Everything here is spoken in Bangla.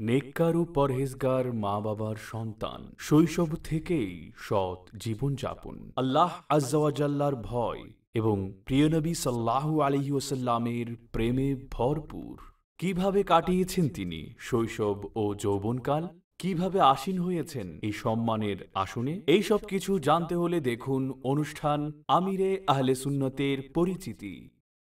নেককার ও পরহেজগার মা বাবার সন্তান। শৈশব থেকেই সৎ জীবনযাপন। আল্লাহ আজ্জাওয়াজাল্লার ভয় এবং প্রিয়নবী সাল্লাহ আলহিউসাল্লামের প্রেমে ভরপুর। কীভাবে কাটিয়েছেন তিনি শৈশব ও যৌবনকাল? কীভাবে আসীন হয়েছেন এই সম্মানের আসনে? এই সব কিছু জানতে হলে দেখুন অনুষ্ঠান আমিরে আহলে সুন্নতের পরিচিতি।